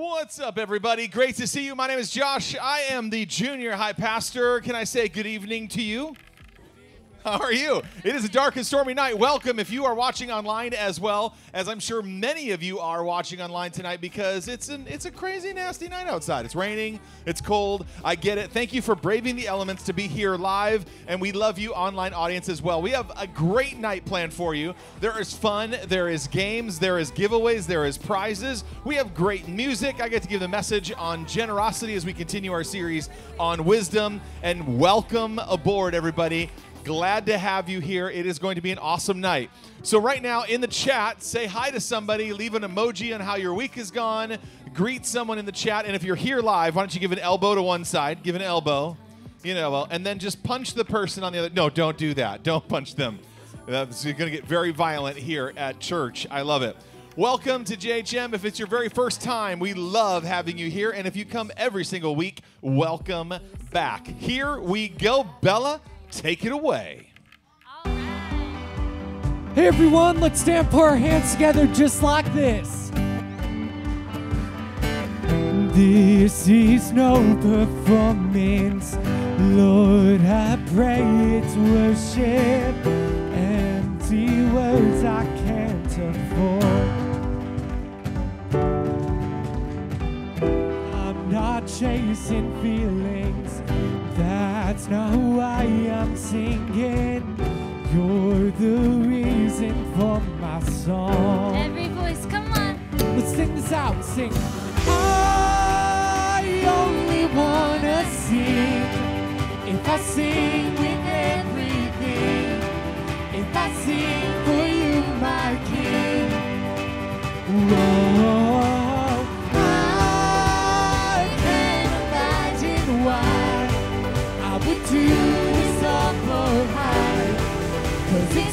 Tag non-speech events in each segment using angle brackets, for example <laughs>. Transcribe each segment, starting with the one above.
What's up, everybody? Great to see you. My name is Josh. I am the junior high pastor. Can I say good evening to you? How are you? It is a dark and stormy night. Welcome if you are watching online as well, as I'm sure many of you are watching online tonight because it's an it's a crazy nasty night outside. It's raining, it's cold. I get it. Thank you for braving the elements to be here live, and we love you online audience as well. We have a great night planned for you. There is fun, there is games, there is giveaways, there is prizes. We have great music. I get to give the message on generosity as we continue our series on wisdom and welcome aboard everybody. Glad to have you here. It is going to be an awesome night. So, right now in the chat, say hi to somebody, leave an emoji on how your week has gone, greet someone in the chat. And if you're here live, why don't you give an elbow to one side, give an elbow, you know, and then just punch the person on the other. No, don't do that. Don't punch them. That's going to get very violent here at church. I love it. Welcome to JHM. If it's your very first time, we love having you here. And if you come every single week, welcome back. Here we go, Bella. Take it away. Hey everyone, let's stand put our hands together just like this. This is no performance, Lord. I pray it's worship. Empty words I can't afford. I'm not chasing feelings. That's not why I'm singing. You're the reason for my song. Every voice, come on. Let's sing this out. Sing. I only wanna sing if I sing with everything. If I sing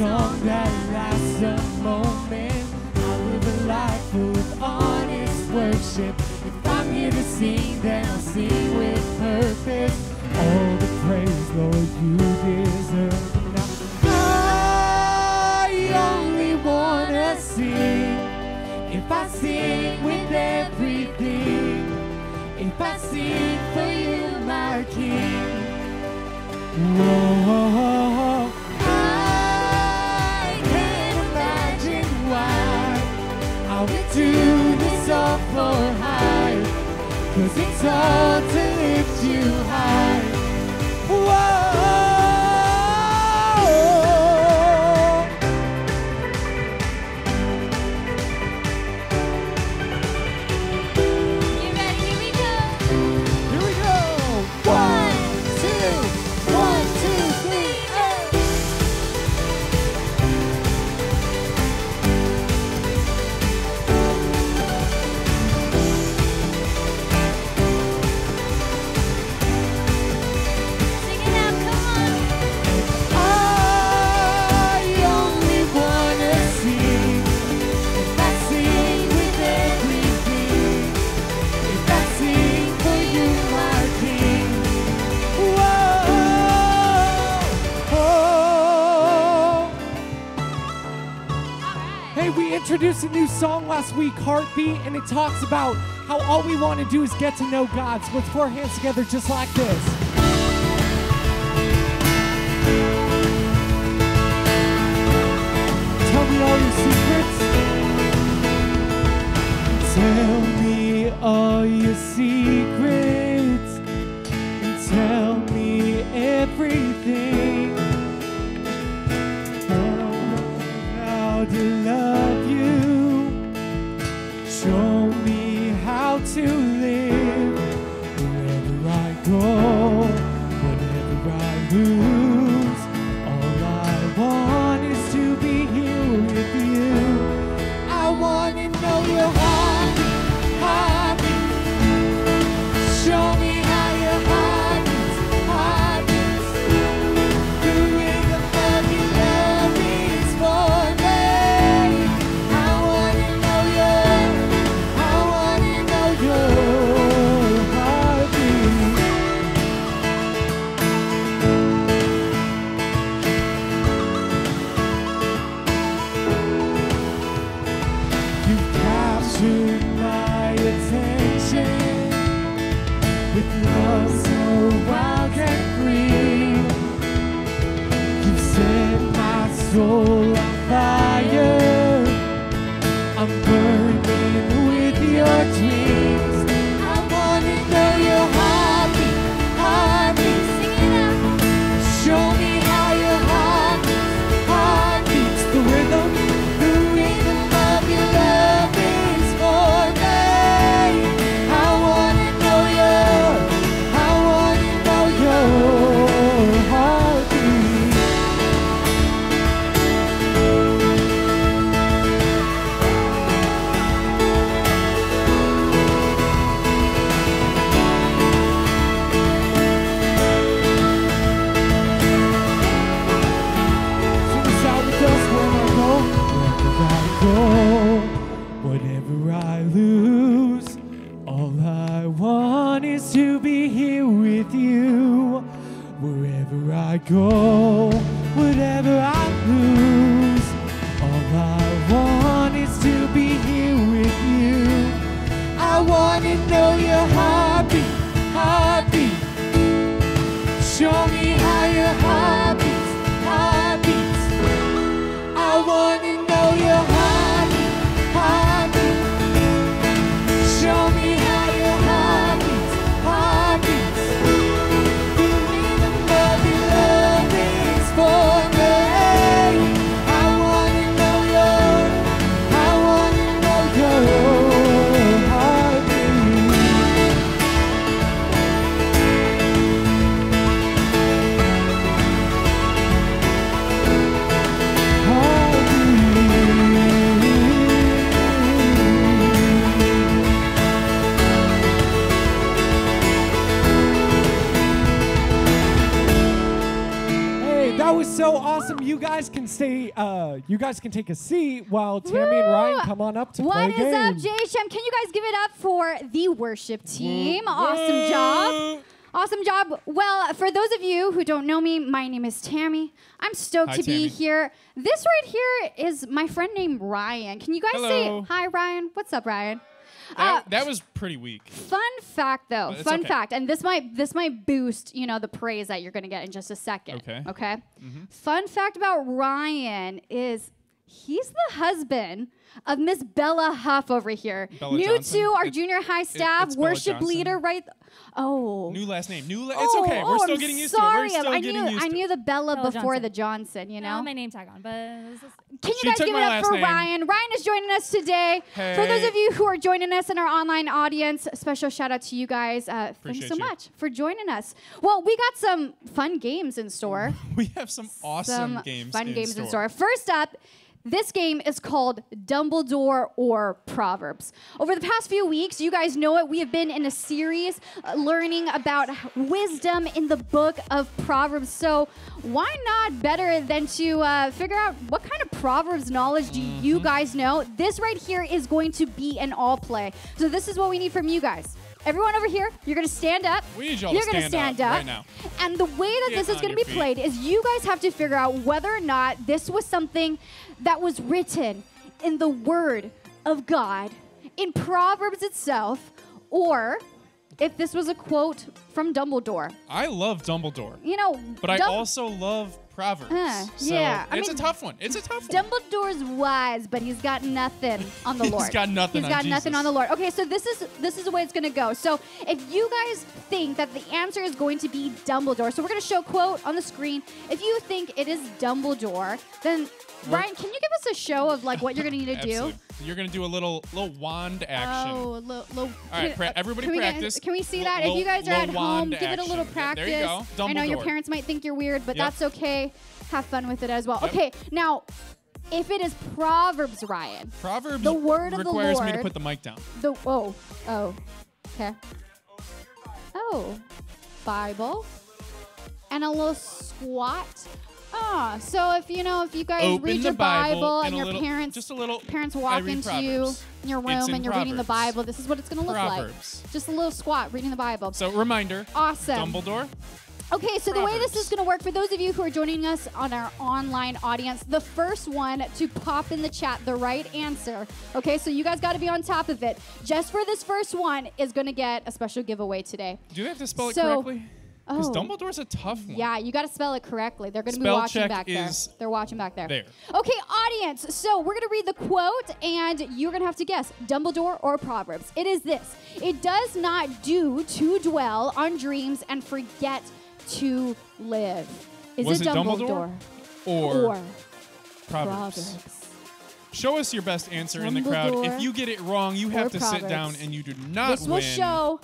song that lasts a moment, I live a life full of honest worship. If I'm here to sing, then I'll sing with purpose. All the praise, Lord, you deserve. Now, I only wanna sing if I sing with everything. If I sing for you, my King. Whoa, To lift you high. Last week, Heartbeat, and it talks about how all we want to do is get to know God. So let's put our hands together just like this. Tell me all your secrets. Tell me all your secrets. You guys can take a seat while Tammy and Ryan come on up to What play is a up. JHM? Can you guys give it up for the worship team? Awesome job. Awesome job. Well, for those of you who don't know me, my name is Tammy. I'm stoked Hi, to Tammy. be here. This right here is my friend named Ryan. Can you guys Hello. say hi, Ryan? What's up, Ryan? That, Uh, that was pretty weak. Fun fact, though. Fun okay. fact, and this might this might boost you know the praise that you're gonna get in just a second. Okay. Okay. Fun fact about Ryan is he's the husband of Miss Bella Huff over here, Bella new Johnson? to our It- junior high staff, it's Bella worship leader, right? Oh. New last name. New. La- it's okay. Oh, We're still I'm getting used sorry. to it. We're still I getting knew used I knew the Bella Bella before Johnson. the Johnson. You know. No, my name tag on, but Can you She guys give it up for name. Ryan? Ryan is joining us today. For those of you who are joining us in our online audience, special shout out to you guys. Uh, thanks so you. much for joining us. Well, we got some fun games in store. <laughs> We have some awesome some games. fun in games store. in store. First up, this game is called Dumbledore or Proverbs. Over the past few weeks, you guys know it, we have been in a series uh, learning about wisdom in the book of Proverbs. So, why not better than to uh, figure out what kind of Proverbs knowledge do Mm-hmm. you guys know? This right here is going to be an all play. So, this is what we need from you guys. Everyone over here, you're gonna stand up. We need y'all to You're gonna stand stand up up. right now. And the way that Get this is going to be feet. played is you guys have to figure out whether or not this was something that was written in the Word of God, in Proverbs itself, or if this was a quote from Dumbledore. I love Dumbledore, You know, but I also love Proverbs. Uh, so yeah, I it's mean, a tough one. It's a tough one. Dumbledore's wise, but he's got nothing on the <laughs> He's Lord. got nothing He's got nothing on the Lord. Okay, so this is this is the way it's gonna go. So if you guys think that the answer is going to be Dumbledore, so we're gonna show quote on the screen. If you think it is Dumbledore, then Ryan, can you give us a show of like what you're gonna need to do? You're gonna do a little little wand action. Oh, lo, All right, pra- uh, everybody can we get- practice. can we see that? if you guys are at home, give it a little practice. there you go. I know your parents might think you're weird, but Yep. that's okay. Have fun with it as well. Yep. Okay, now, if it is Proverbs, Ryan, Proverbs The word of the Lord requires me to put the mic down. the oh oh okay oh Bible and a little squat. Ah, so if you know if you guys Open read your Bible Bible, and your little- parents just a little- parents walk into Proverbs. you in your room in and you're reading the Bible, this is what it's gonna look Proverbs. like. Just a little squat reading the Bible. So reminder, awesome. Dumbledore. Okay, so the way this is going to work for those of you who are joining us on our online audience, the first one to pop in the chat the right answer. Okay, so you guys got to be on top of it. Just for this first one is going to get a special giveaway today. Do they have to spell it correctly? Because Oh. Dumbledore's a tough one. Yeah, you got to spell it correctly. They're going to be watching check back there. They're watching back there. there. Okay, audience. So we're going to read the quote, and you're going to have to guess Dumbledore or Proverbs. It is this It does not do to dwell on dreams and forget to live. Is Was it Dumbledore? Dumbledore? Or, Or Proverbs. Proverbs. Show us your best answer in the crowd. If you get it wrong, you have to sit down and you do not This will win. show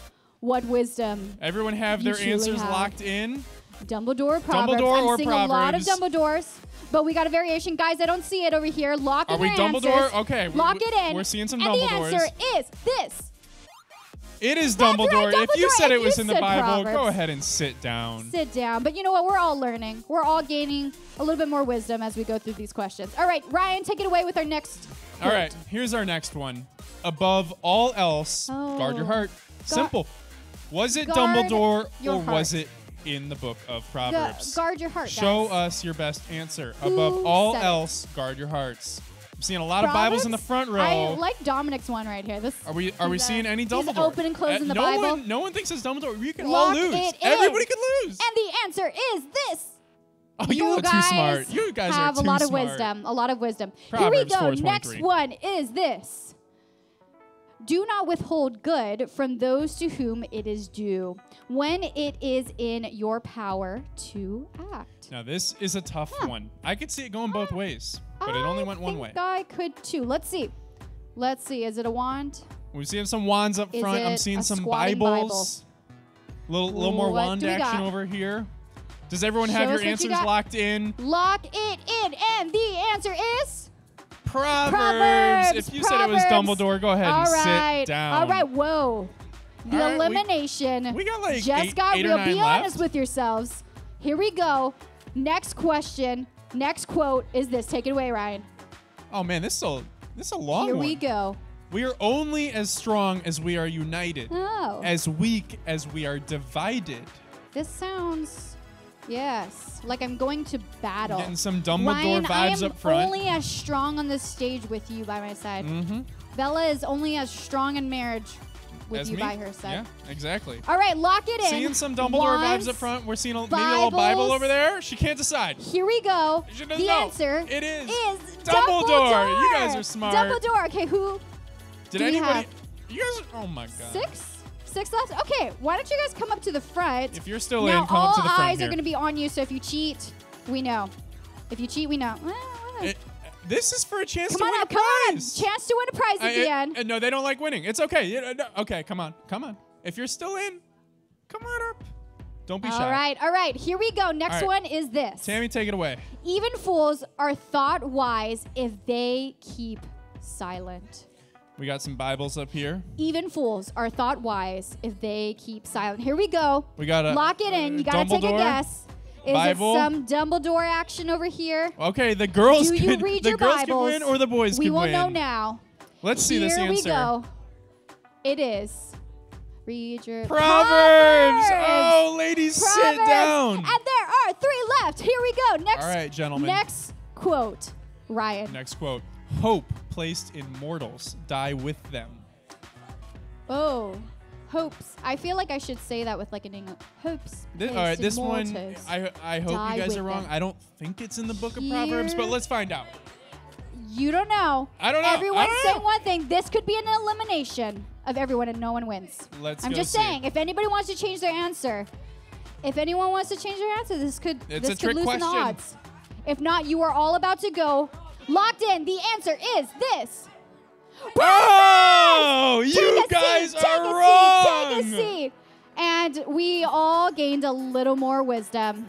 what wisdom Everyone have their answers have. locked in. Dumbledore or Proverbs. Dumbledore I'm or seeing a lot of Proverbs. Dumbledores, but we got a variation. Guys, I don't see it over here. Lock Are in Are we Dumbledore? answers. Okay, Lock it in. we're seeing some and the answer is this. It is That's right, Dumbledore. If you said If it was in the Bible, go ahead and sit down. Sit down. But you know what? We're all learning. We're all gaining a little bit more wisdom as we go through these questions. All right, Ryan, take it away with our next. All right, here's our next one. Above all else, guard your Oh. heart. Simple. Was it Guard Dumbledore or was it in the book of Gu- Proverbs. guard your heart. Show guys. us your best answer. Who Above all else, guard your hearts. I'm seeing a lot of Bibles in the front row. I like Dominic's one right here. This Are we are we uh, seeing any Dumbledore? he's open and closing Uh, the no Bible. One, no one thinks it's Dumbledore. We can Lock all lose. it in. Everybody can lose. And the answer is this. oh, you, are guys too smart. You guys have are a lot of wisdom. A lot of wisdom. Proverbs Here we go. Next one is this. Do not withhold good from those to whom it is due when it is in your power to act. Now this is a tough one. I could see it going both ah. ways, but it only went one way. I could too. Let's see. Let's see. Is it a wand? We're seeing some wands up Is front. I'm seeing some Bibles. Little little more What wand action got? over here. Does everyone Show have your what you answers locked in? Lock it in, and the answer is Proverbs. Proverbs. If you said it was Dumbledore, go ahead all and right. sit down. All right. Whoa. The right, we- elimination. we got like just eight- got eight real. Be left. honest with yourselves. Here we go. Next question. Next quote is this. Take it away, Ryan. Oh man, this is a this is a long Here one. Here we go. We are only as strong as we are united, Oh, as weak as we are divided. this sounds, yes, like I'm going to battle. Getting some Dumbledore Ryan, I vibes am up front. only as strong on this stage with you by my side. mm-hmm. Bella is only as strong in marriage with as you me? by her side. Yeah, exactly. All right, lock it in. Seeing some Dumbledore Wands. vibes up front. We're seeing a, maybe a little Bible over there. She can't decide. Here we go. The know. answer It is is Dumbledore. Dumbledore. You guys are smart. Dumbledore. Okay, who? Did anybody? have You guys? Are, oh my god. Six? Six left? Okay, why don't you guys come up to the front? If you're still now, in, come all up to the front eyes here. are going to be on you, so if you cheat, we know. If you cheat, we know. It- this is for a chance come to on win up, a come on up. prize. Chance to win a prize at I- the it- end. uh, no, they don't like winning. It's okay. You know, no, okay, come on, come on. If you're still in, come on up. Don't be All shy. right, all right. Here we go. Next All right. one is this. Tammy, take it away. Even fools are thought wise if they keep silent. We got some Bibles up here. Even fools are thought wise if they keep silent. Here we go. We got a Lock it in. You uh, gotta take a guess. Is Bible. it some Dumbledore action over here? Okay, the girls Do you could read the your girls Bibles? could win or the boys we will win. know now. Let's see Here this answer. Here we go. It is. Read your Proverbs. Oh, ladies, sit down. And there are three left. Here we go. Next. All right, gentlemen. Next quote, Ryan. Next quote. Hope placed in mortals die with them. Oh, hopes. I feel like I should say that with like an English. Hopes. This, all right, this one. I I hope Die you guys are wrong. them. I don't think it's in the book of Proverbs, but let's find out. You don't know. I don't know. Everyone's don't saying know. one thing. This could be an elimination of everyone and no one wins. Let's I'm just see. saying, if anybody wants to change their answer, if anyone wants to change their answer, this could It's this a could loosen the odds. If not, you are all about to go locked in. The answer is this. Oh, Take you guys seat, take are a wrong. Seat, take a seat. And we all gained a little more wisdom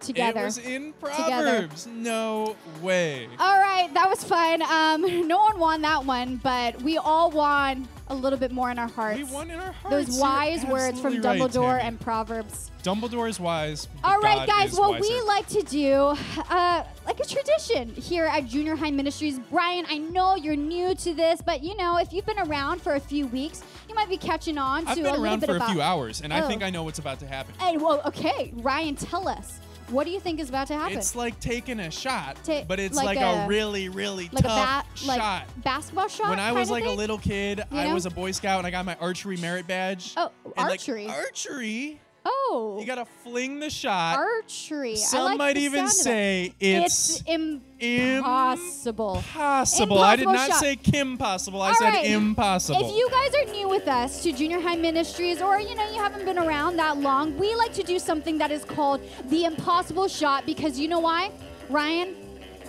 together. It was in Together. Proverbs. No way. All right, that was fun. Um, <laughs> no one won that one, but we all won a little bit more in our hearts. We won in our hearts. Those You're wise words from right, Dumbledore Tammy. and Proverbs. Dumbledore is wise. All right, God guys. What we like to do, uh, like a tradition here at Junior High Ministries. Brian, I know you're new to this, but you know, if you've been around for a few weeks, you might be catching on I've to been a little around bit for a few hours, and I Oh. think I know what's about to happen. Hey, well, okay, Ryan, tell us. What do you think is about to happen? It's like taking a shot, Ta- but it's like like, a, a- really, really like a tough like shot. basketball shot. when I was like a little kid, You I know? was a Boy Scout and I got my archery merit badge. Oh, And, like, archery. Oh, You gotta fling the shot. archery. I Some like might the even sound of that. say it's, it's impossible. impossible. I did not shot. say Kim possible. I All said right. impossible. If you guys are new with us to junior high ministries or you know you haven't been around that long, we like to do something that is called the impossible shot because you know why? Ryan,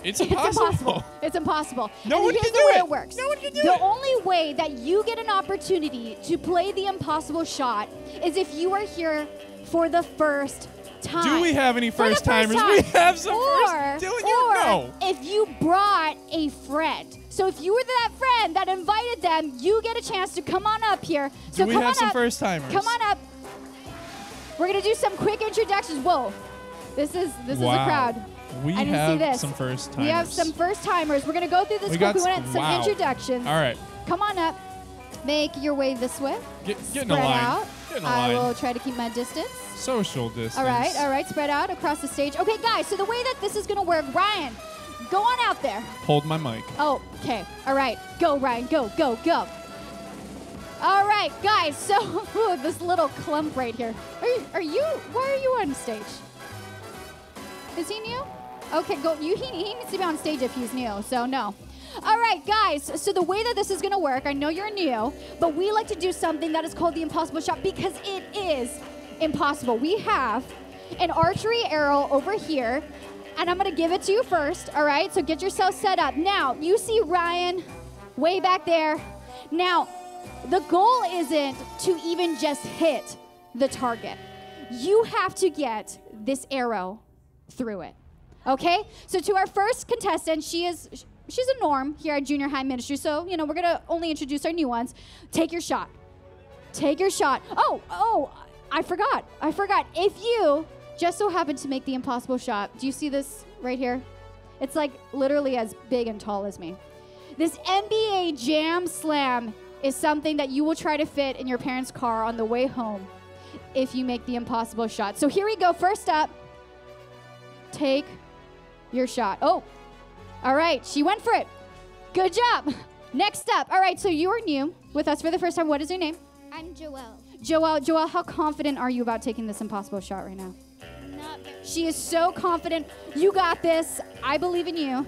it's <laughs> it's impossible. impossible. It's impossible. No and one here's can the do way it. it works. No one can do the it. The only way that you get an opportunity to play the impossible shot is if you are here for the first time. Do we have any the first timers? time. We have some or, first. Dylan, you know. if you brought a friend. So if you were that friend that invited them, you get a chance to come on up here. So Do we come have on some up. first timers? Come on up. We're gonna do some quick introductions. Whoa, this is this wow. is a crowd. We I didn't have see this. some first timers. We have some first timers. We're gonna go through this We quick. We want some wow. introductions. All right, Come on up. Make your way this way. get, get in a line. out. Get in a I will try to keep my distance. Social distance. All right, all right, spread out across the stage. Okay, guys, so the way that this is gonna work, Ryan, go on out there. Hold my mic. Oh, okay. All right. Go, Ryan. Go, go, go. All right, guys. So <laughs> ooh, this little clump right here. Are you, are you? Why are you on stage? Is he new? Okay, go. You. He, he needs to be on stage if he's new. So no. All right, guys. So the way that this is gonna work, I know you're new, but we like to do something that is called the impossible shot because it is impossible. We have an archery arrow over here, and I'm gonna give it to you first. All right. So get yourself set up. Now you see Ryan way back there. Now the goal isn't to even just hit the target. You have to get this arrow through it. Okay? So to our first contestant, she is she's a norm here at Junior High Ministry. So, you know, we're going to only introduce our new ones. Take your shot. Take your shot. Oh, oh, I forgot. I forgot. If you just so happen to make the impossible shot, do you see this right here? It's like literally as big and tall as me. This NBA Jam Slam is something that you will try to fit in your parents' car on the way home if you make the impossible shot. So here we go. First up, take your shot. Oh, all right. She went for it. Good job. Next up. All right. So you are new with us for the first time. What is your name? I'm Joelle. Joelle. Joelle, how confident are you about taking this impossible shot right now? Not very. She is so confident. You got this. I believe in you.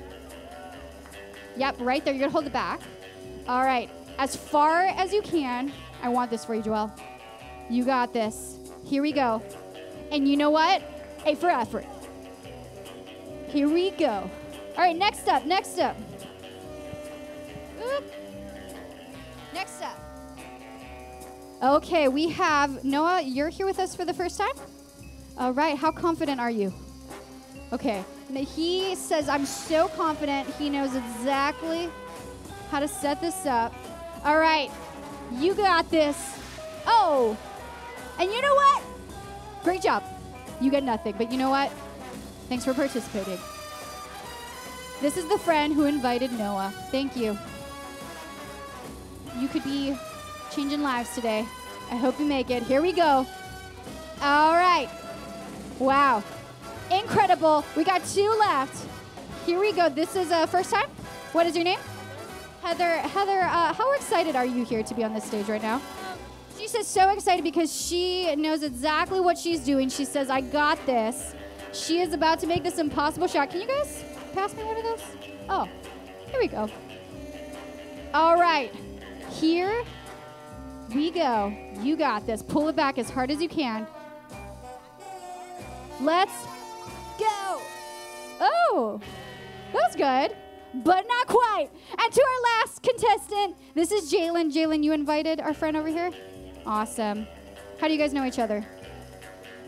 Yep, right there. You're to hold it back. All right. As far as you can. I want this for you, Joelle. You got this. Here we go. And you know what? A for effort. Here we go. All right, next up, next up. Oop. Next up. Okay, we have Noah, you're here with us for the first time? All right, how confident are you? Okay, he says, I'm so confident he knows exactly how to set this up. All right, you got this. Oh, and you know what? Great job. You get nothing, but you know what? Thanks for participating. This is the friend who invited Noah. Thank you. You could be changing lives today. I hope you make it. Here we go. All right. Wow. Incredible. We got two left. Here we go. This is uh, first time. What is your name? Heather. Heather, uh, how excited are you here to be on this stage right now? She says so excited because she knows exactly what she's doing. She says, I got this. She is about to make this impossible shot. Can you guys pass me one of those? Oh, here we go. All right. Here we go. You got this. Pull it back as hard as you can. Let's go. Oh, that was good, but not quite. And to our last contestant, this is Jalen. Jalen, you invited our friend over here? Awesome. How do you guys know each other?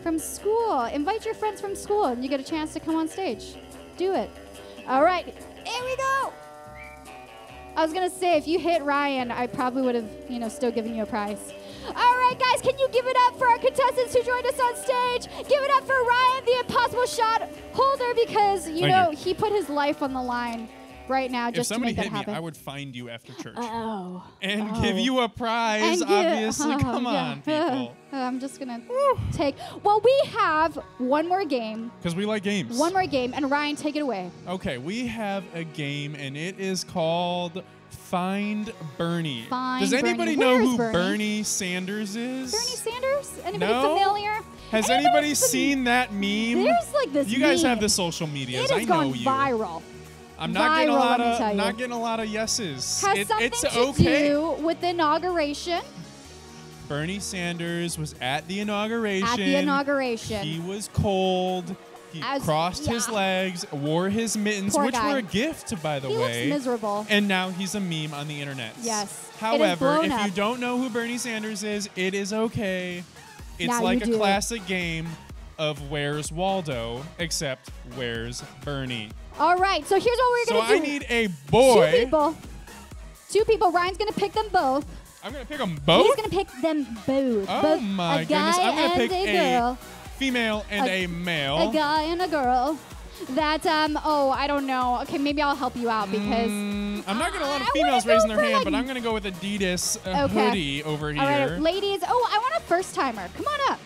From school. Invite your friends from school and you get a chance to come on stage. Do it. All right, here we go. I was gonna say if you hit Ryan, I probably would have, you know, still given you a prize. All right, guys, can you give it up for our contestants who joined us on stage? Give it up for Ryan, the impossible shot holder, because you Thank know you. he put his life on the line right now just to somebody make that hit me, happen. I would find you after church oh. and Oh. give you a prize. And you- obviously, oh, come yeah. on, <laughs> people, I'm just gonna take. Well, we have one more game. because we like games. One more game, and Ryan, take it away. Okay, we have a game, and it is called Find Bernie. Find Does anybody Bernie. know who Bernie? Sanders is? Bernie Sanders? Anybody No? familiar? Has Anybody anybody seen that meme? There's like this. you guys have the social medias. It has I know gone you. viral. I'm not getting a lot of you. not getting a lot of yeses. Has It- something it's to okay. do with the inauguration. Bernie Sanders was at the inauguration. At the inauguration. He was cold. He As- crossed his legs, wore his mittens, Poor which guy. were a gift, by the He way. looks miserable. And now he's a meme on the internet. Yes. However, if you don't know who Bernie Sanders is, it is okay. It's Now like a do. classic game of Where's Waldo, except Where's Bernie. All right, so here's what we're So gonna do. I need a boy. Two people. Two people. Ryan's gonna pick them both. I'm gonna pick them both. He's gonna pick them both. oh both my a goodness! I'm gonna pick a a, female and A- a, male. A guy and a girl. That um oh I don't know. Okay, maybe I'll help you out because Mm, I'm not gonna let females raising their hand, like- but I'm gonna go with Adidas uh, Okay. hoodie over here. all right, ladies. Oh, I want a first timer. Come on up.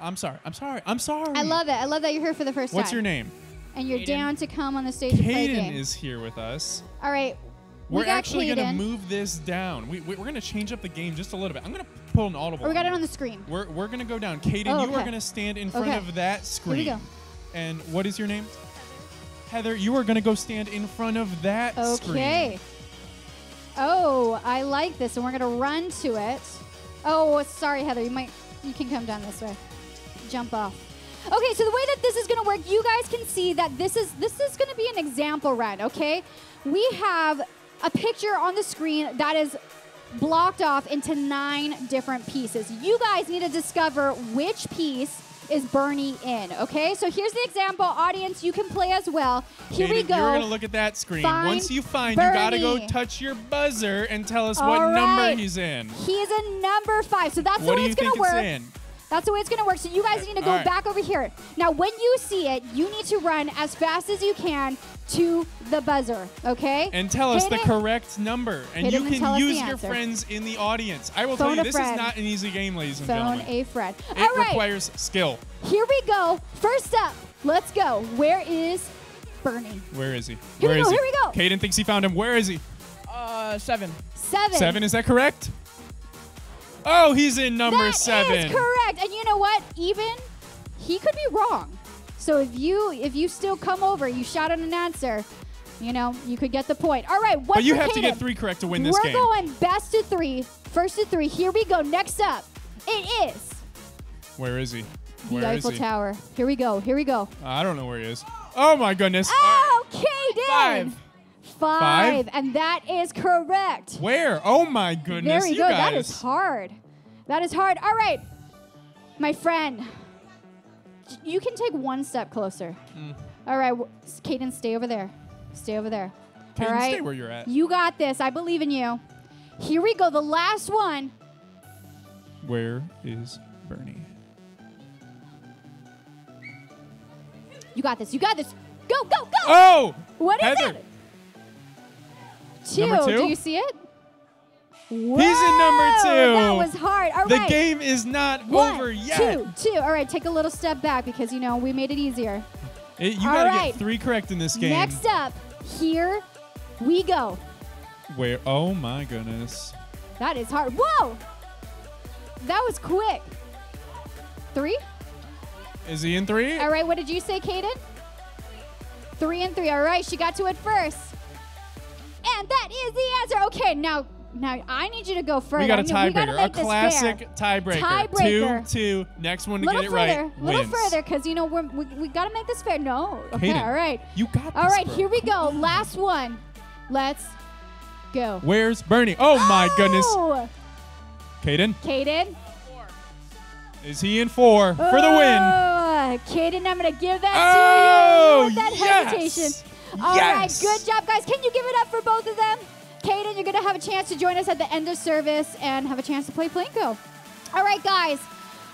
I'm sorry. I'm sorry. I'm sorry. I love it. I love that you're here for the first What's time. What's your name? And you're Caden. down to come on the stage and play a game. is here with us. All right. we We're got actually going to move this down. We, we, we're going to change up the game just a little bit. I'm going to pull an audible. Oh, we got it on the screen. We're, we're going to go down. Kaden, Oh, you are going to stand in front Okay. of that screen. Here we go. And what is your name? Heather. Heather, you are going to go stand in front of that screen. Okay. Oh, I like this, and we're gonna run to it. Oh, sorry, Heather. You might. You can come down this way. Jump off. Okay, so the way that this is gonna work, you guys can see that this is this is gonna be an example run. Okay, we have a picture on the screen that is blocked off into nine different pieces. You guys need to discover which piece is Bernie in. Okay, so here's the example. Audience, you can play as well. Here we go. You're going to look at that screen. Find Once you find, you got to go touch your buzzer and tell us All what number he's in. He is a number five. So that's the What do way it's gonna it's work. In? That's the way it's gonna work. So you guys need to go All right. back over here. Now, when you see it, you need to run as fast as you can to the buzzer. Okay? And tell us Hit the it. correct number. And Hit you him and can use your friends in the audience. I will Phone tell you, this friend. is not an easy game, ladies and gentlemen. Phone gentlemen. a friend. it All right. requires skill. Here we go. First up, let's go. Where is Bernie? Where is he? Here Where we is go, he? here we go. Caden thinks he found him. Where is he? Uh, seven. Seven. Seven, is that correct? Oh, he's in number That is seven. correct. And you know what? Even he could be wrong. So if you if you still come over, you shout out an answer, you know, you could get the point. All right, what's But you have to get three correct to win this We're game. going best of three, first to three. Here we go. Next up, it is Where is he? the Where is Eiffel he? Tower. Here we go. Here we go. I don't know where he is. Oh my goodness. Oh, Caden. Five. Five. And that is correct. Where? Oh my goodness. Very you good. Guys. That is hard. That is hard. All right, my friend. You can take one step closer. Mm. All right, Caden, stay over there. Stay over there. Caden, All right. stay where you're at. You got this. I believe in you. Here we go. The last one. Where is Bernie? You got this. You got this. Go, go, go. Oh! what is Heather. it? Two. Number two? Do you see it? He's in number Whoa, two. That was hard. All the right. game is not One, over yet. Two, two. All right, take a little step back because you know we made it easier. It- you gotta right. get three correct in this game. Next up, here we go. Where? Oh my goodness. That is hard. Whoa! That was quick. Three? Is he in three? All right, what did you say, Kaden? Three and three. All right, she got to it first. And that is the answer. Okay, now now I need you to go further. we got a I need- we gotta tiebreaker, a classic tiebreaker. Tiebreaker. Two, two. Next one to little get it further, right little wins. further, because you know we're, we we got to make this fair. No, okay, Kaden, all right, You got all right. bro. Here we go. Last one. Let's go. Where's Bernie? Oh my oh! goodness. Oh! Caden, Kaden. is he in four for the win? Oh, Kaden, I'm gonna give that Oh, to you with that yes. hesitation. All right, Yes. good job, guys. Can you give it up for both of them? Kaden, you're gonna have a chance to join us at the end of service and have a chance to play Plinko. All right, guys.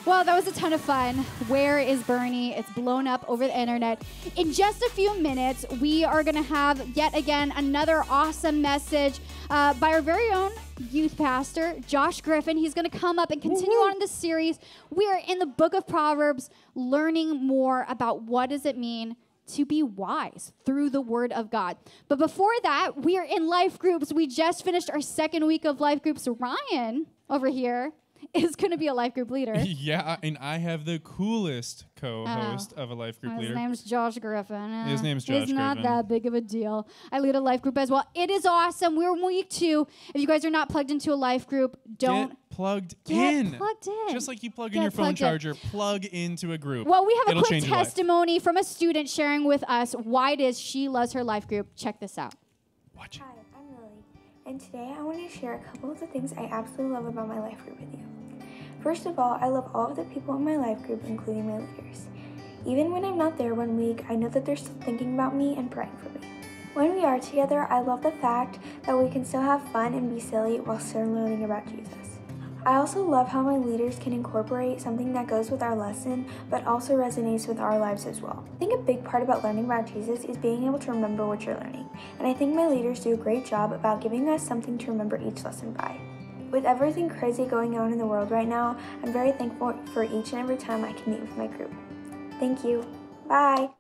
Well, that was a ton of fun. Where is Bernie? It's blown up over the internet. In just a few minutes, we are going to have yet again another awesome message uh, by our very own youth pastor, Josh Griffin. He's going to come up and continue on in this series. We are in the book of Proverbs, learning more about what does it mean to be wise through the word of God. But before that, we are in life groups. We just finished our second week of life groups. Ryan over here <laughs> is going to be a life group leader. <laughs> yeah, and I have the coolest co-host of a life group His leader. His name's Josh Griffin. Uh, His name's Josh Griffin. It's not that big of a deal. I lead a life group as well. It is awesome. We're in week two. If you guys are not plugged into a life group, don't. Get plugged Get in. plugged in. Just like you plug in your phone plugged in. charger, plug into a group. well, we have It'll a quick change your life. testimony from a student sharing with us why it is she loves her life group. Check this out. Watch it. Hi, I'm Lily, and today I want to share a couple of the things I absolutely love about my life group with you. First of all, I love all of the people in my life group, including my leaders. Even when I'm not there one week, I know that they're still thinking about me and praying for me. When we are together, I love the fact that we can still have fun and be silly while still learning about Jesus. I also love how my leaders can incorporate something that goes with our lesson, but also resonates with our lives as well. I think a big part about learning about Jesus is being able to remember what you're learning, and I think my leaders do a great job about giving us something to remember each lesson by. With everything crazy going on in the world right now, I'm very thankful for each and every time I can meet with my group. Thank you. Bye.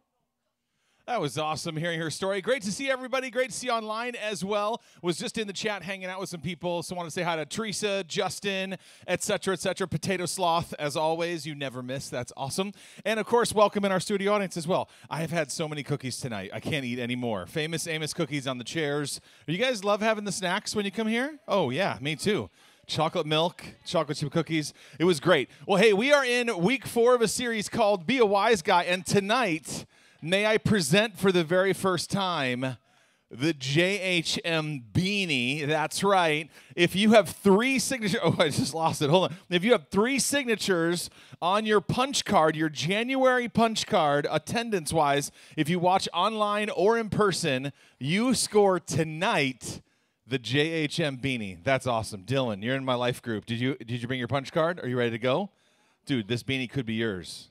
That was awesome hearing her story. Great to see everybody. Great to see online as well. Was just in the chat hanging out with some people. So want to say hi to Teresa, Justin, etc., etc. Potato Sloth, as always. You never miss. That's awesome. And of course, welcome in our studio audience as well. I have had so many cookies tonight. I can't eat any more. Famous Amos cookies on the chairs. You guys love having the snacks when you come here? Oh yeah, me too chocolate milk, chocolate chip cookies. It was great. Well, hey, we are in week four of a series called Be a Wise Guy, and tonight May I present for the very first time the JHM beanie. That's right. If you have three signatures, oh, <laughs> I just lost it. Hold on. If you have three signatures on your punch card, your January punch card, attendance wise, if you watch online or in person, you score tonight the JHM beanie. That's awesome. Dylan, you're in my life group. Did you did you bring your punch card? Are you ready to go? Dude, this beanie could be yours.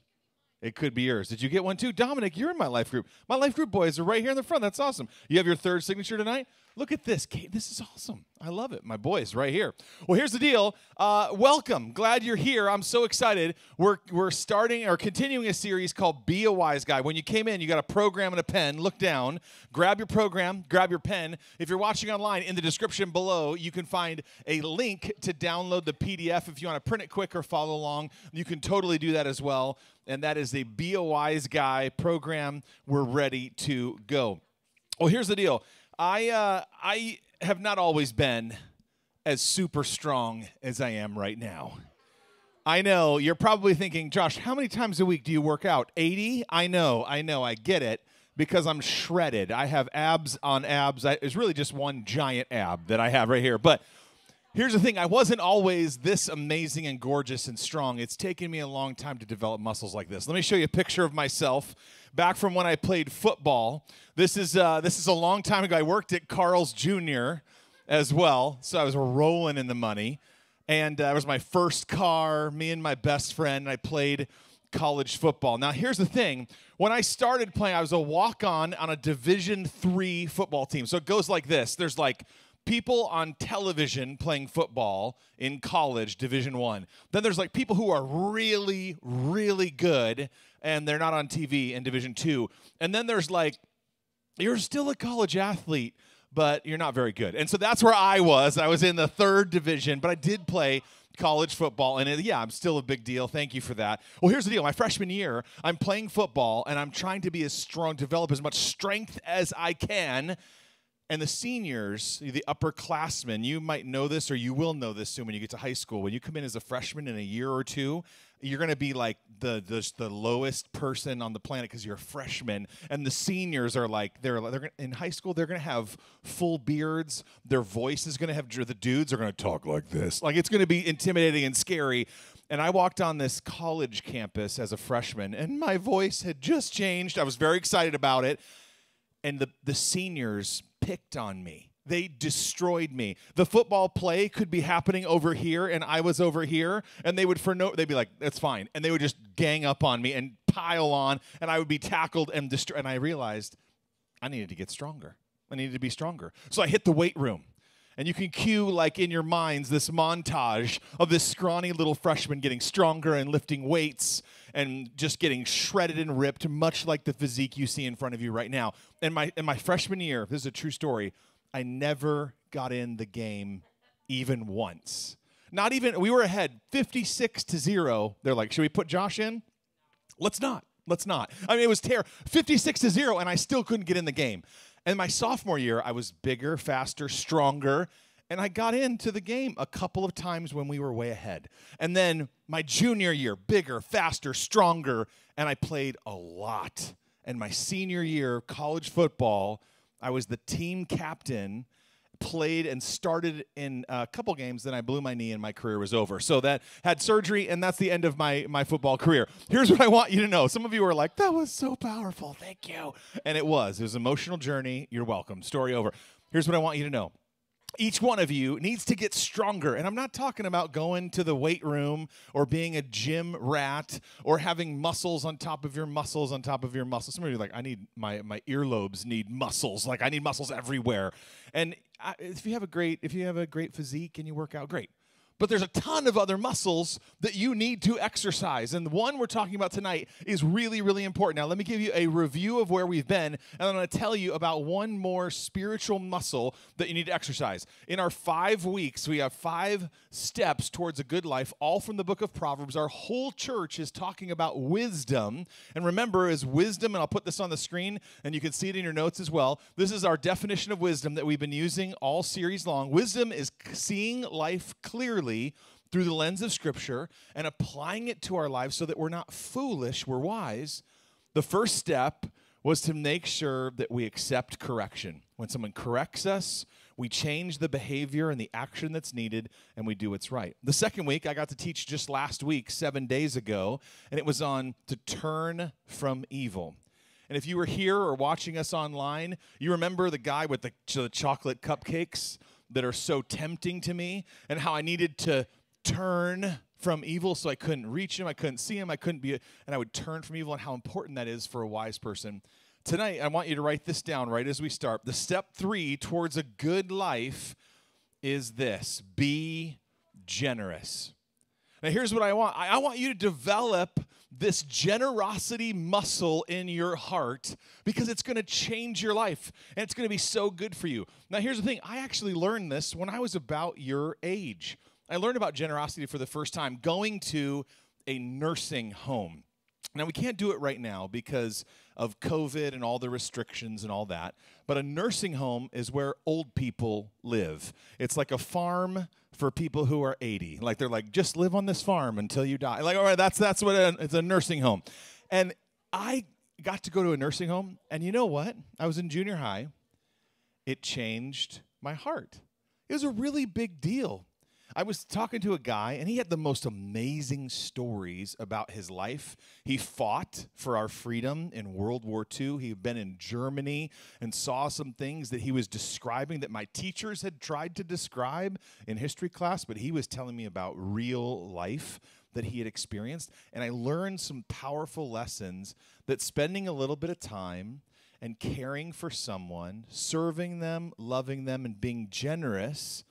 It could be yours. Did you get one too? Dominic, you're in my life group. My life group boys are right here in the front. That's awesome. You have your third signature tonight? Look at this, Kate. This is awesome. I love it. My boys right here. Well, here's the deal. Uh, welcome. Glad you're here. I'm so excited. We're, we're starting or continuing a series called Be a Wise Guy. When you came in, you got a program and a pen. Look down, grab your program, grab your pen. If you're watching online, in the description below, you can find a link to download the PDF. If you want to print it quick or follow along, you can totally do that as well. And that is the Be a Wise Guy program. We're ready to go. Well, here's the deal. I uh, I have not always been as super strong as I am right now. I know you're probably thinking, Josh, how many times a week do you work out? 80? I know, I know, I get it because I'm shredded. I have abs on abs. I, it's really just one giant ab that I have right here. But here's the thing I wasn't always this amazing and gorgeous and strong. It's taken me a long time to develop muscles like this. Let me show you a picture of myself back from when I played football. This is uh, this is a long time ago. I worked at Carl's Jr. as well, so I was rolling in the money, and uh, it was my first car. Me and my best friend. I played college football. Now, here's the thing: when I started playing, I was a walk-on on a Division three football team. So it goes like this: there's like people on television playing football in college division one. Then there's like people who are really really good and they're not on tv in division two. And then there's like you're still a college athlete but you're not very good. And so that's where i was. I was in the third division but i did play college football and it, yeah i'm still a big deal. Thank you for that. Well here's the deal. My freshman year i'm playing football and i'm trying to be as strong develop as much strength as i can and the seniors, the upperclassmen, you might know this or you will know this soon when you get to high school. When you come in as a freshman in a year or two, you're going to be like the, the the lowest person on the planet because you're a freshman, and the seniors are like they're they're in high school. They're going to have full beards. Their voice is going to have the dudes are going to talk like this. Like it's going to be intimidating and scary. And I walked on this college campus as a freshman, and my voice had just changed. I was very excited about it, and the the seniors picked on me. They destroyed me. The football play could be happening over here and I was over here and they would for no they'd be like that's fine and they would just gang up on me and pile on and I would be tackled and destroyed and I realized I needed to get stronger. I needed to be stronger. So I hit the weight room. And you can cue, like in your minds, this montage of this scrawny little freshman getting stronger and lifting weights and just getting shredded and ripped, much like the physique you see in front of you right now. In my in my freshman year, this is a true story. I never got in the game even once. Not even we were ahead 56 to 0. They're like, "Should we put Josh in?" Let's not. Let's not. I mean, it was terrible. 56 to 0 and I still couldn't get in the game. And my sophomore year, I was bigger, faster, stronger, and I got into the game a couple of times when we were way ahead. And then my junior year, bigger, faster, stronger, and I played a lot. And my senior year, college football, I was the team captain played and started in a couple games then i blew my knee and my career was over. So that had surgery and that's the end of my my football career. Here's what i want you to know. Some of you are like that was so powerful thank you. And it was it was an emotional journey. You're welcome. Story over. Here's what i want you to know each one of you needs to get stronger. And I'm not talking about going to the weight room or being a gym rat or having muscles on top of your muscles on top of your muscles. Some of you are like, I need my, my earlobes need muscles. Like I need muscles everywhere. And I, if you have a great if you have a great physique and you work out, great. But there's a ton of other muscles that you need to exercise. And the one we're talking about tonight is really, really important. Now, let me give you a review of where we've been, and I'm going to tell you about one more spiritual muscle that you need to exercise. In our five weeks, we have five steps towards a good life, all from the book of Proverbs. Our whole church is talking about wisdom. And remember, is wisdom, and I'll put this on the screen, and you can see it in your notes as well. This is our definition of wisdom that we've been using all series long. Wisdom is seeing life clearly through the lens of Scripture and applying it to our lives so that we're not foolish, we're wise. The first step was to make sure that we accept correction. When someone corrects us, we change the behavior and the action that's needed and we do what's right. The second week, I got to teach just last week, seven days ago, and it was on to turn from evil. And if you were here or watching us online, you remember the guy with the, the chocolate cupcakes? That are so tempting to me and how I needed to turn from evil so I couldn't reach him, I couldn't see him, I couldn't be, and I would turn from evil and how important that is for a wise person. Tonight, I want you to write this down right as we start. The step three towards a good life is this be generous. Now, here's what I want I, I want you to develop this generosity muscle in your heart because it's going to change your life and it's going to be so good for you. Now, here's the thing I actually learned this when I was about your age. I learned about generosity for the first time going to a nursing home. Now, we can't do it right now because of COVID and all the restrictions and all that, but a nursing home is where old people live. It's like a farm for people who are 80. Like they're like, just live on this farm until you die. Like, all right, that's that's what a, it's a nursing home. And I got to go to a nursing home, and you know what? I was in junior high. It changed my heart. It was a really big deal. I was talking to a guy, and he had the most amazing stories about his life. He fought for our freedom in World War II. He had been in Germany and saw some things that he was describing that my teachers had tried to describe in history class, but he was telling me about real life that he had experienced. And I learned some powerful lessons that spending a little bit of time and caring for someone, serving them, loving them, and being generous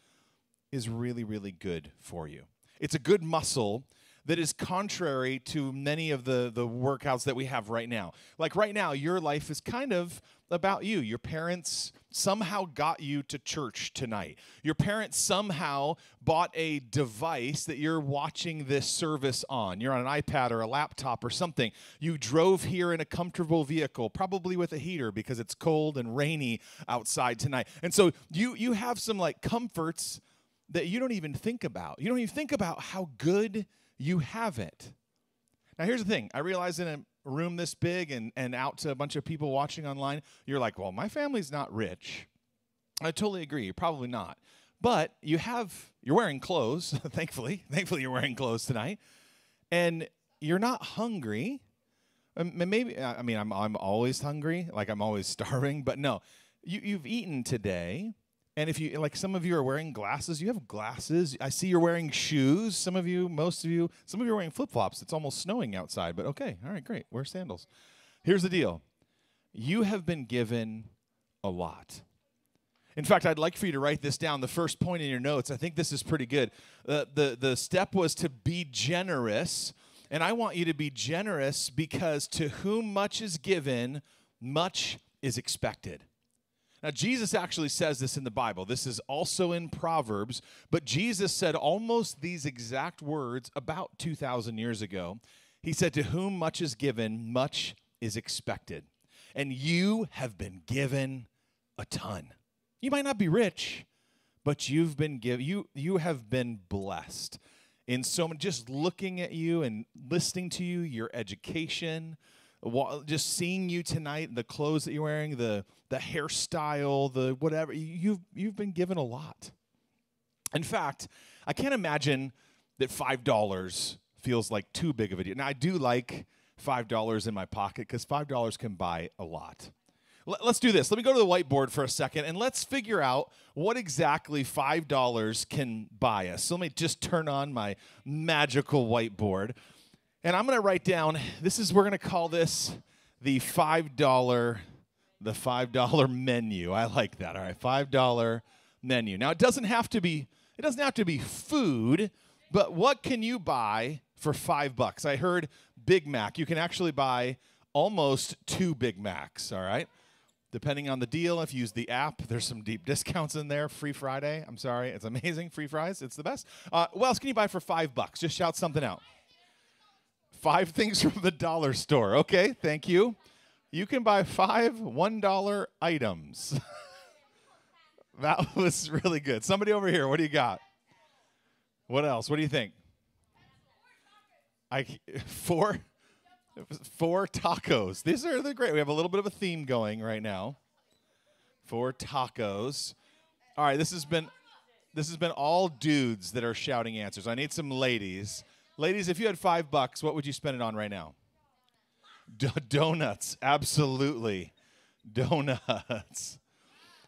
is really, really good for you. It's a good muscle that is contrary to many of the, the workouts that we have right now. Like right now, your life is kind of about you. Your parents somehow got you to church tonight. Your parents somehow bought a device that you're watching this service on. You're on an iPad or a laptop or something. You drove here in a comfortable vehicle, probably with a heater because it's cold and rainy outside tonight. And so you you have some like comforts that you don't even think about. You don't even think about how good you have it. Now, here's the thing I realize in a room this big and, and out to a bunch of people watching online, you're like, well, my family's not rich. I totally agree. You're probably not. But you have, you're wearing clothes, <laughs> thankfully. Thankfully, you're wearing clothes tonight. And you're not hungry. Um, maybe, I mean, I'm, I'm always hungry, like I'm always <laughs> starving, but no. You, you've eaten today and if you like, some of you are wearing glasses. You have glasses. I see you're wearing shoes. Some of you, most of you, some of you are wearing flip flops. It's almost snowing outside, but okay. All right, great. Wear sandals. Here's the deal you have been given a lot. In fact, I'd like for you to write this down. The first point in your notes, I think this is pretty good. Uh, the, the step was to be generous. And I want you to be generous because to whom much is given, much is expected. Now, Jesus actually says this in the Bible. This is also in Proverbs, but Jesus said almost these exact words about 2,000 years ago. He said, To whom much is given, much is expected. And you have been given a ton. You might not be rich, but you've been given, you, you have been blessed in so just looking at you and listening to you, your education, just seeing you tonight, the clothes that you're wearing, the the hairstyle, the whatever, you've you've been given a lot. In fact, I can't imagine that five dollars feels like too big of a deal. Now I do like five dollars in my pocket because five dollars can buy a lot. Let's do this. Let me go to the whiteboard for a second and let's figure out what exactly $5 can buy us. So let me just turn on my magical whiteboard. And I'm going to write down this is we're going to call this the $5 the $5 menu. I like that. All right, $5 menu. Now it doesn't have to be It doesn't have to be food, but what can you buy for five bucks? I heard Big Mac. You can actually buy almost two Big Macs, all right? Depending on the deal, if you use the app, there's some deep discounts in there. Free Friday. I'm sorry. It's amazing. Free fries. It's the best. Uh, what else can you buy for five bucks? Just shout something out. Five things from the dollar store. Okay, thank you. You can buy five $1 items. <laughs> that was really good. Somebody over here, what do you got? What else? What do you think? I <laughs> four four tacos. These are the great. We have a little bit of a theme going right now. Four tacos. All right, this has been this has been all dudes that are shouting answers. I need some ladies. Ladies, if you had five bucks, what would you spend it on right now? D- donuts, absolutely. Donuts.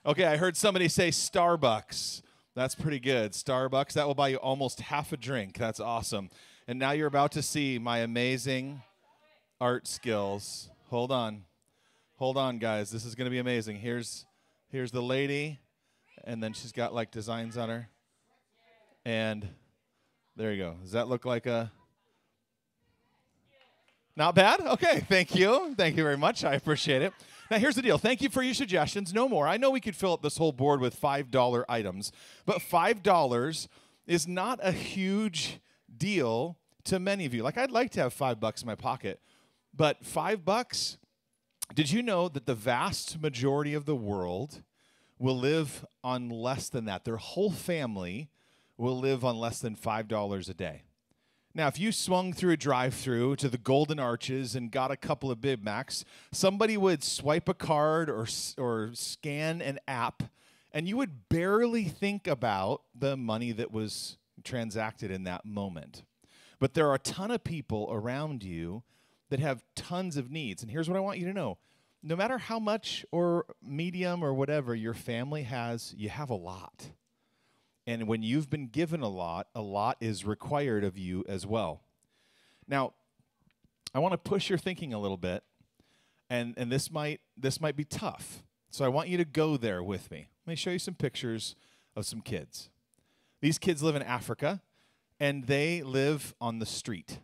Okay, I heard somebody say Starbucks. That's pretty good. Starbucks, that will buy you almost half a drink. That's awesome. And now you're about to see my amazing art skills. Hold on. Hold on, guys. This is going to be amazing. Here's here's the lady and then she's got like designs on her. And there you go. Does that look like a Not bad? Okay, thank you. Thank you very much. I appreciate it. Now, here's the deal. Thank you for your suggestions. No more. I know we could fill up this whole board with $5 items, but $5 is not a huge deal to many of you. Like, I'd like to have five bucks in my pocket, but five bucks, did you know that the vast majority of the world will live on less than that? Their whole family will live on less than $5 a day. Now, if you swung through a drive through to the Golden Arches and got a couple of Big Macs, somebody would swipe a card or, or scan an app, and you would barely think about the money that was transacted in that moment. But there are a ton of people around you that have tons of needs. And here's what I want you to know no matter how much or medium or whatever your family has, you have a lot. And when you've been given a lot, a lot is required of you as well. Now, I want to push your thinking a little bit, and, and this might this might be tough. So I want you to go there with me. Let me show you some pictures of some kids. These kids live in Africa, and they live on the street.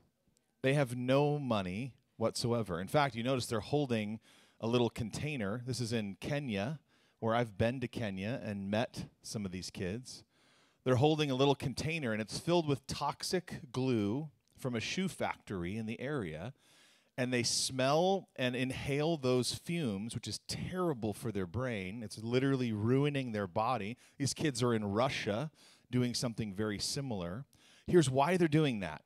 They have no money whatsoever. In fact, you notice they're holding a little container. This is in Kenya, where I've been to Kenya and met some of these kids. They're holding a little container and it's filled with toxic glue from a shoe factory in the area. And they smell and inhale those fumes, which is terrible for their brain. It's literally ruining their body. These kids are in Russia doing something very similar. Here's why they're doing that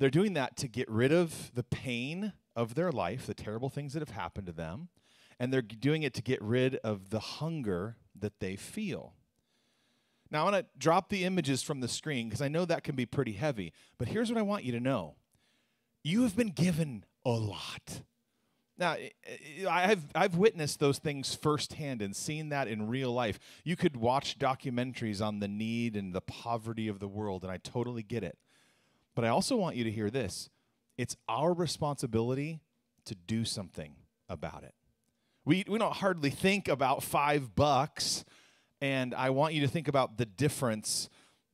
they're doing that to get rid of the pain of their life, the terrible things that have happened to them, and they're doing it to get rid of the hunger that they feel. Now, I want to drop the images from the screen because I know that can be pretty heavy. But here's what I want you to know you have been given a lot. Now, I've, I've witnessed those things firsthand and seen that in real life. You could watch documentaries on the need and the poverty of the world, and I totally get it. But I also want you to hear this it's our responsibility to do something about it. We, we don't hardly think about five bucks, and I want you to think about the difference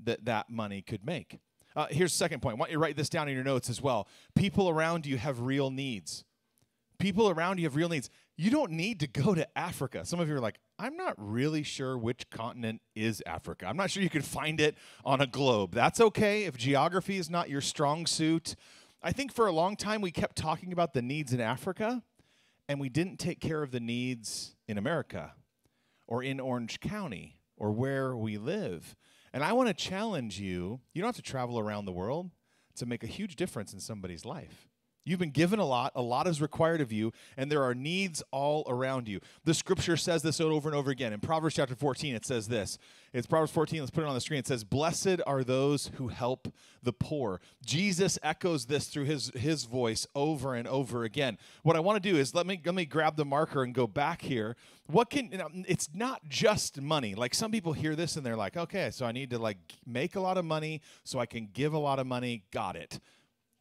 that that money could make. Uh, here's the second point. I want you to write this down in your notes as well. People around you have real needs. People around you have real needs. You don't need to go to Africa. Some of you are like, I'm not really sure which continent is Africa. I'm not sure you can find it on a globe. That's okay if geography is not your strong suit. I think for a long time we kept talking about the needs in Africa and we didn't take care of the needs in America or in Orange County or where we live. And I want to challenge you you don't have to travel around the world to make a huge difference in somebody's life. You've been given a lot, a lot is required of you, and there are needs all around you. The scripture says this over and over again. In Proverbs chapter 14, it says this. It's Proverbs 14, let's put it on the screen. It says, Blessed are those who help the poor. Jesus echoes this through his, his voice over and over again. What I want to do is let me let me grab the marker and go back here. What can you know, it's not just money. Like some people hear this and they're like, okay, so I need to like make a lot of money so I can give a lot of money. Got it.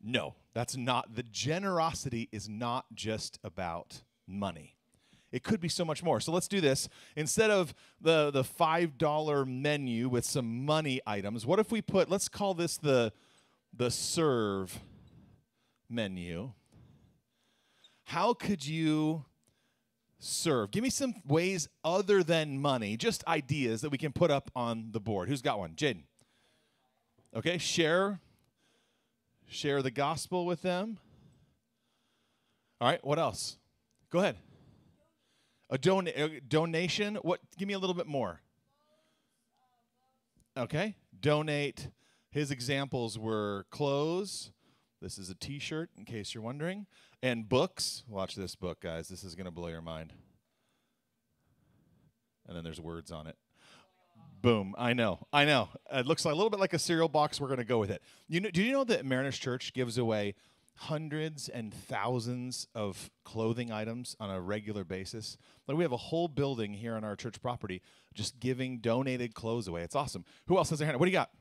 No, that's not. The generosity is not just about money. It could be so much more. So let's do this. Instead of the the $5 menu with some money items, what if we put let's call this the the serve menu. How could you serve? Give me some ways other than money, just ideas that we can put up on the board. Who's got one? Jaden. Okay, share share the gospel with them. All right, what else? Go ahead. A, don- a donation. What? Give me a little bit more. Okay, donate. His examples were clothes. This is a T-shirt, in case you're wondering, and books. Watch this book, guys. This is gonna blow your mind. And then there's words on it. Boom. I know. I know. It looks like a little bit like a cereal box. We're going to go with it. You know, do you know that Mariners Church gives away hundreds and thousands of clothing items on a regular basis? Like we have a whole building here on our church property just giving donated clothes away. It's awesome. Who else has their hand? What do you got?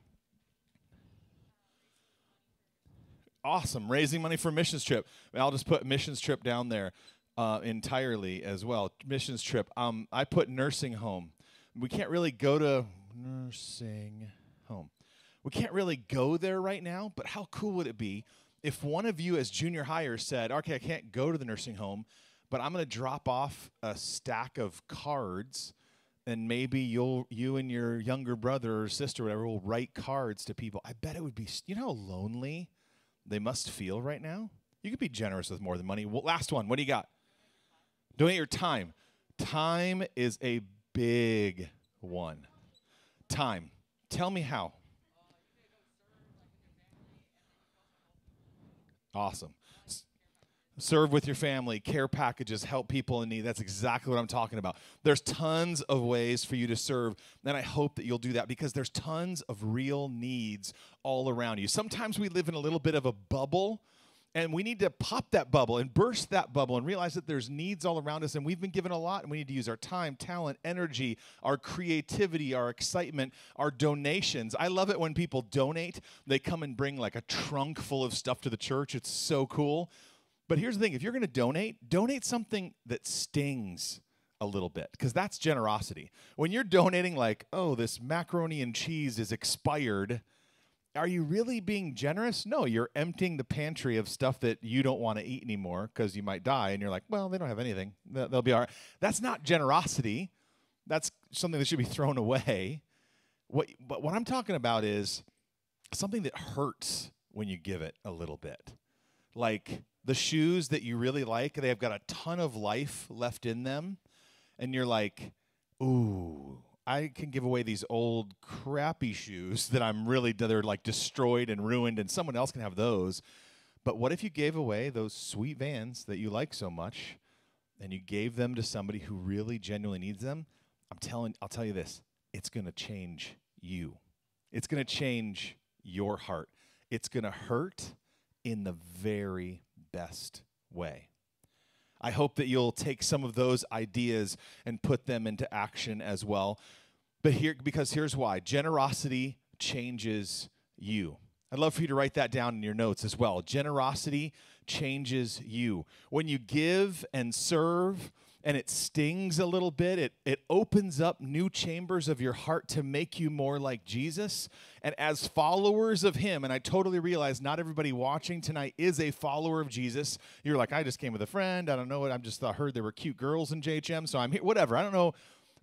Awesome. Raising money for missions trip. I'll just put missions trip down there uh, entirely as well. Missions trip. Um, I put nursing home. We can't really go to nursing home. We can't really go there right now, but how cool would it be if one of you as junior hires said, okay, I can't go to the nursing home, but I'm going to drop off a stack of cards and maybe you'll you and your younger brother or sister or whatever will write cards to people. I bet it would be you know how lonely they must feel right now? You could be generous with more than money. Well, last one. What do you got? Donate your time. Time is a big one. Time. Tell me how. Awesome. Serve with your family, care packages, help people in need. That's exactly what I'm talking about. There's tons of ways for you to serve, and I hope that you'll do that because there's tons of real needs all around you. Sometimes we live in a little bit of a bubble and we need to pop that bubble and burst that bubble and realize that there's needs all around us and we've been given a lot and we need to use our time talent energy our creativity our excitement our donations. I love it when people donate. They come and bring like a trunk full of stuff to the church. It's so cool. But here's the thing if you're going to donate donate something that stings a little bit because that's generosity. When you're donating like oh this macaroni and cheese is expired are you really being generous? No, you're emptying the pantry of stuff that you don't want to eat anymore because you might die, and you're like, well, they don't have anything. They'll be all right. That's not generosity. That's something that should be thrown away. What, but what I'm talking about is something that hurts when you give it a little bit. Like the shoes that you really like, they've got a ton of life left in them, and you're like, ooh, I can give away these old crappy shoes that I'm really that are like destroyed and ruined, and someone else can have those. But what if you gave away those sweet vans that you like so much, and you gave them to somebody who really genuinely needs them? I'm telling, I'll tell you this: it's going to change you. It's going to change your heart. It's going to hurt in the very best way. I hope that you'll take some of those ideas and put them into action as well. But here because here's why. Generosity changes you. I'd love for you to write that down in your notes as well. Generosity changes you. When you give and serve and it stings a little bit, it, it opens up new chambers of your heart to make you more like Jesus. And as followers of Him, and I totally realize not everybody watching tonight is a follower of Jesus. You're like, I just came with a friend. I don't know what. I'm just I heard there were cute girls in JHM, so I'm here. Whatever. I don't know,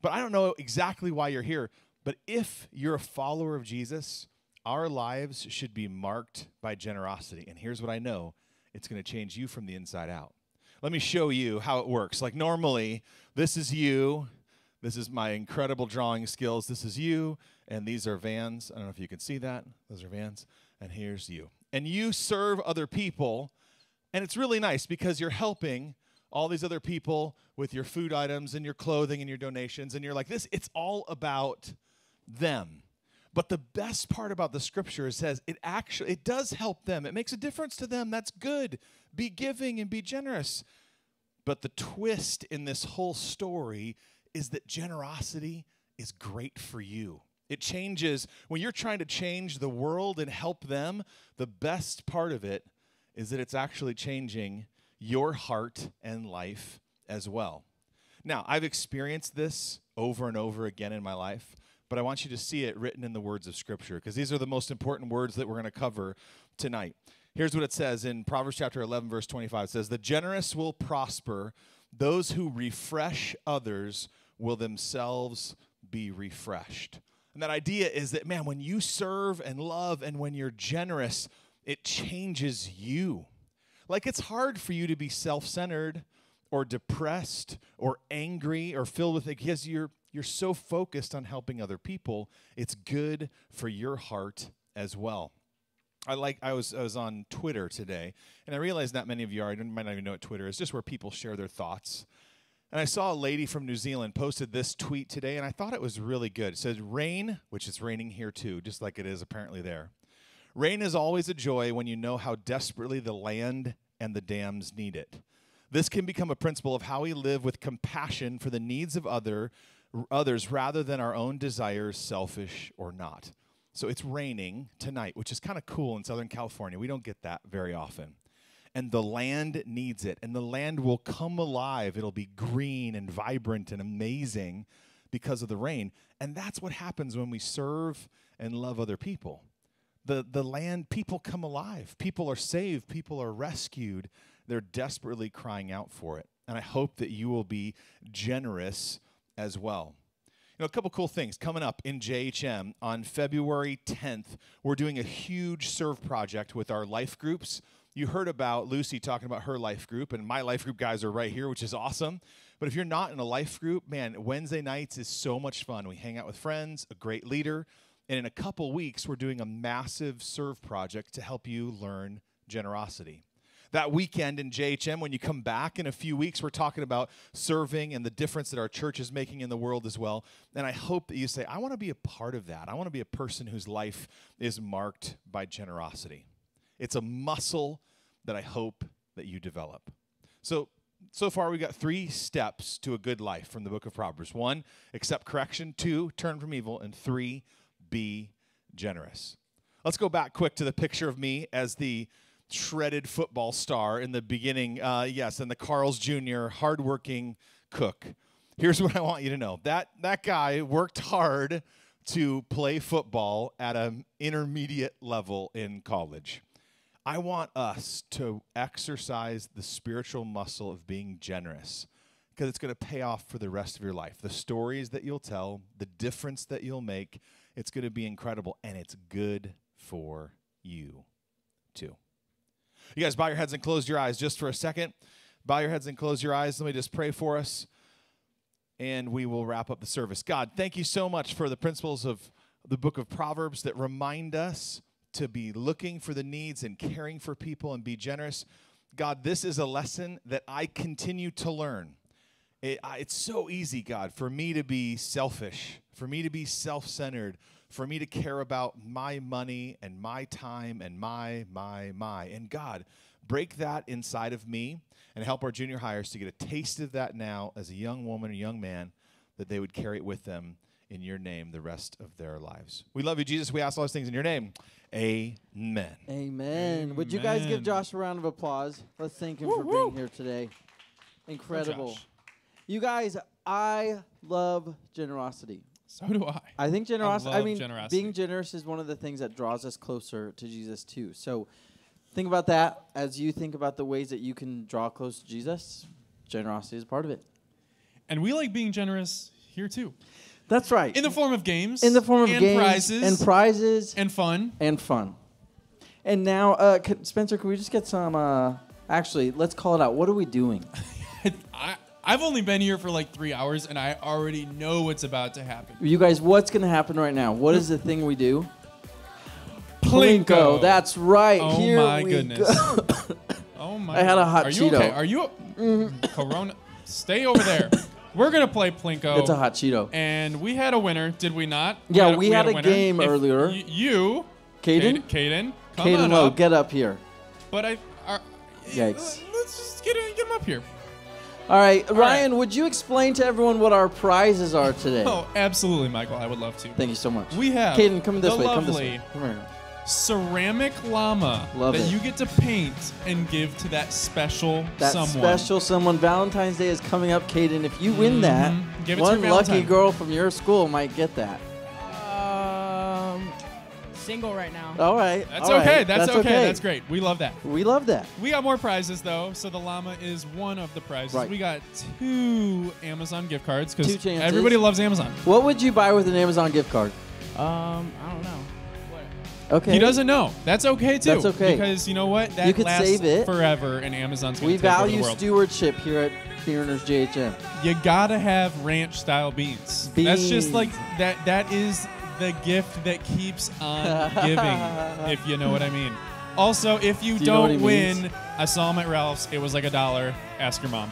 but I don't know exactly why you're here. But if you're a follower of Jesus, our lives should be marked by generosity. And here's what I know it's going to change you from the inside out. Let me show you how it works. Like, normally, this is you. This is my incredible drawing skills. This is you, and these are vans. I don't know if you can see that. Those are vans. And here's you. And you serve other people, and it's really nice because you're helping all these other people with your food items and your clothing and your donations. And you're like, this, it's all about them. But the best part about the scripture is says it actually it does help them. It makes a difference to them. That's good. Be giving and be generous. But the twist in this whole story is that generosity is great for you. It changes when you're trying to change the world and help them, the best part of it is that it's actually changing your heart and life as well. Now, I've experienced this over and over again in my life, but I want you to see it written in the words of Scripture because these are the most important words that we're going to cover tonight. Here's what it says in Proverbs chapter 11, verse 25. It says, The generous will prosper, those who refresh others will themselves be refreshed. And that idea is that, man, when you serve and love and when you're generous, it changes you. Like it's hard for you to be self centered or depressed or angry or filled with it because you're, you're so focused on helping other people. It's good for your heart as well. I like I was I was on Twitter today, and I realized not many of you are. You might not even know what Twitter is. Just where people share their thoughts. And I saw a lady from New Zealand posted this tweet today, and I thought it was really good. It says, "Rain, which is raining here too, just like it is apparently there. Rain is always a joy when you know how desperately the land and the dams need it. This can become a principle of how we live with compassion for the needs of other others rather than our own desires, selfish or not." So it's raining tonight, which is kind of cool in Southern California. We don't get that very often. And the land needs it, and the land will come alive. It'll be green and vibrant and amazing because of the rain. And that's what happens when we serve and love other people. The, the land, people come alive. People are saved. People are rescued. They're desperately crying out for it. And I hope that you will be generous as well a couple cool things coming up in JHM on February 10th. We're doing a huge serve project with our life groups. You heard about Lucy talking about her life group, and my life group guys are right here, which is awesome. But if you're not in a life group, man, Wednesday nights is so much fun. We hang out with friends, a great leader, and in a couple weeks, we're doing a massive serve project to help you learn generosity that weekend in JHM, when you come back in a few weeks, we're talking about serving and the difference that our church is making in the world as well. And I hope that you say, I want to be a part of that. I want to be a person whose life is marked by generosity. It's a muscle that I hope that you develop. So, so far we've got three steps to a good life from the book of Proverbs. One, accept correction. Two, turn from evil. And three, be generous. Let's go back quick to the picture of me as the shredded football star in the beginning. Uh, yes, and the Carl's Jr. hardworking cook. Here's what I want you to know: that that guy worked hard to play football at an intermediate level in college. I want us to exercise the spiritual muscle of being generous because it's going to pay off for the rest of your life. The stories that you'll tell, the difference that you'll make, it's going to be incredible and it's good for you too. You guys bow your heads and close your eyes just for a second. Bow your heads and close your eyes. Let me just pray for us, and we will wrap up the service. God, thank you so much for the principles of the book of Proverbs that remind us to be looking for the needs and caring for people and be generous. God, this is a lesson that I continue to learn. It, I, it's so easy, God, for me to be selfish, for me to be self centered, for me to care about my money and my time and my, my, my. And God, break that inside of me and help our junior hires to get a taste of that now as a young woman or young man that they would carry it with them in your name the rest of their lives. We love you, Jesus. We ask all those things in your name. Amen. Amen. Amen. Would you guys give Josh a round of applause? Let's thank him woo, for woo. being here today. Incredible. You guys, I love generosity. <laughs> So do I. I think generosity. I, I mean, generosity. being generous is one of the things that draws us closer to Jesus too. So, think about that as you think about the ways that you can draw close to Jesus. Generosity is part of it. And we like being generous here too. That's right. In the form of games. In the form of and games prizes and prizes and fun and fun. And now, uh, Spencer, can we just get some? Uh, actually, let's call it out. What are we doing? <laughs> I, I've only been here for like three hours and I already know what's about to happen. You guys, what's going to happen right now? What is the thing we do? Plinko. That's right. Oh here my we goodness. Go. <coughs> oh my. I had a hot Are Cheeto. you okay? Are you? Mm, <coughs> Corona. Stay over there. <coughs> We're gonna play Plinko. It's a hot Cheeto. And we had a winner, did we not? Yeah, we we had, we had a, game if earlier. Y- you, Caden, Caden, Caden Lowe, up. get up here. But I, are, Yikes. Let's just get, get him up here. All right, All Ryan, right. would you explain to everyone what our prizes are today? Oh, absolutely, Michael. I would love to. Thank you so much. We have Caden, come this way. Come this way. Come here. ceramic llama Love that it. you get to paint and give to that special That someone. special someone. Valentine's Day is coming up, Caden. If you win that, Mhm. Give one lucky girl from your school might get that. Single right now. All right. That's all okay. right, That's, okay. That's great. We love that. We love that. We got more prizes though, so the llama is one of the prizes. Right. We got two Amazon gift cards because everybody loves Amazon. What would you buy with an Amazon gift card? Um, I don't know. Okay. He doesn't know. That's okay too. That's okay. Because you know what? That You could lasts save it. forever, and Amazon's gonna We take over value the world. stewardship here at Mariners JHM. you gotta have ranch style beans. beans. That's just like that. That is the gift that keeps on giving, <laughs> if you know what I mean. Also, if you, Do you know win, means? I saw him at Ralph's. It was like a dollar. Ask your mom.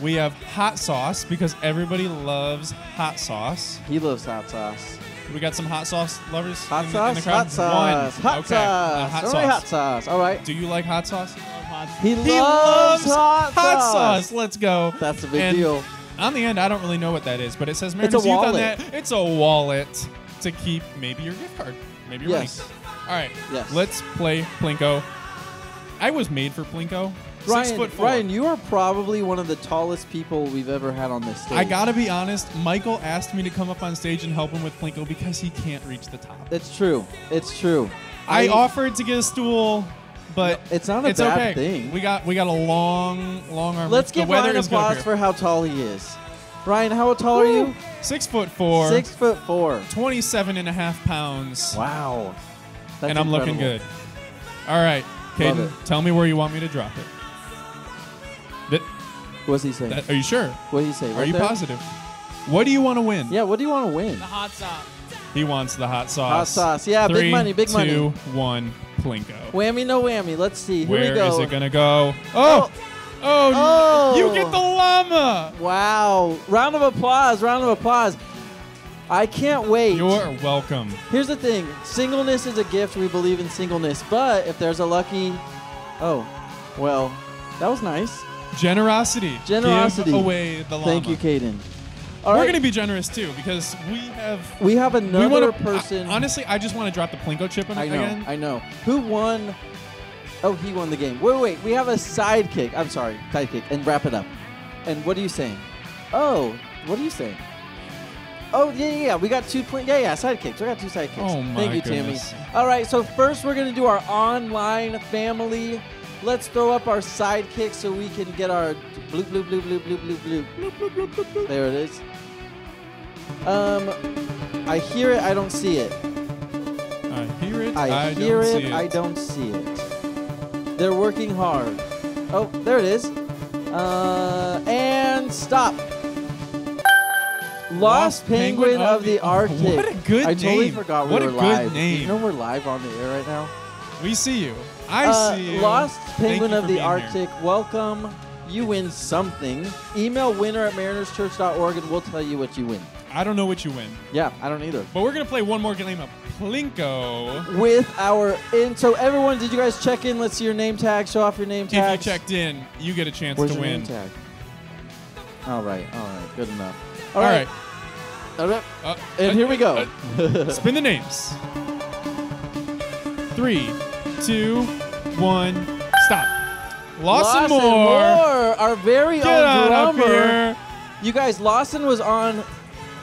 We have hot sauce because everybody loves hot sauce. He loves hot sauce. We got some hot sauce lovers. Hot in the, in the sauce, crowd? hot sauce, One. hot okay. uh, sauce. hot Only sauce. hot sauce. All right. Do you like hot sauce? He, He loves, hot, hot sauce. sauce. Let's go. That's a big And deal. On the end, I don't really know what that is, but it says Mariners Youth on that. It's a wallet to keep maybe your gift card, maybe your Yes. money. All right, Yes. let's play Plinko. I was made for Plinko. Six Ryan, foot four. Ryan, you are probably one of the tallest people we've ever had on this stage. I gotta be honest. Michael asked me to come up on stage and help him with Plinko because he can't reach the top. It's true. It's true. I, offered to get a stool, but It's not a it's bad okay. thing. We got we got a long long arm. Let's give Ryan is good up applause for how tall he is. Ryan, how tall are you? Six foot four. Six foot four. 27 and a half pounds. Wow. That's and I'm looking good. All right, Love Caden, tell me where you want me to drop it. That, What's he saying? that- are you sure? what did he say? Are you there? positive? What do you want to win? Yeah, what do you want to win? The hot sauce. He wants the hot sauce. Hot sauce. Yeah, Three, big money, big money. two, one, Plinko. Whammy, no whammy. Let's see. Here Where we go. is it gonna go? Oh, oh, Oh. No! You oh. get the llama. Wow. Round of applause. Round of applause. I can't wait. You're welcome. Here's the thing singleness is a gift. We believe in singleness. But if there's a lucky. Oh, well, that was nice. Generosity. Generosity. Give away the llama. Thank you, Caden. All We're right. gonna be generous too because we have. we have We another want person. honestly, I just want to drop the Plinko chip in I know. again. I know. Who won? Oh, he won the game. Wait, wait. We have a sidekick. I'm sorry, sidekick. And wrap it up. And what are you saying? Oh, what are you saying? Oh, yeah, yeah, yeah. We got two. Pl- yeah, yeah. Sidekicks. We got two sidekicks. Oh, my Thank you, goodness. Tammy. All right. So first, we're gonna do our online family. Let's throw up our sidekick so we can get our bloop bloop bloop bloop bloop bloop bloop. bloop, bloop, bloop, bloop. There it is. Um, I hear it. I don't see it. I hear it. I, I, hear don't it, see it. I don't see it. They're working hard. Oh, there it is. Uh, and stop. Lost, Penguin, of the Arctic. What a good I totally forgot we What a good live. name. You know we're live on the air right now. We see you. I Uh, see you. Lost Penguin you of the being here. Arctic. Welcome. You win something. Email winner at marinerschurch.org and we'll tell you what you win. I don't know what you win, Yeah, I don't either. but we're gonna play one more game of Plinko. With our in, so everyone, did you guys check in? Let's see your name tag. Show off your name tag. If you checked in, you get a chance Where's to your win. name tag? All right, all right, good enough. All right. all right. Uh, And uh, here we go. uh, spin the names. Three, two, one, stop. Lawson, Lawson Moore. our very Get own drummer. here. You guys, Lawson was on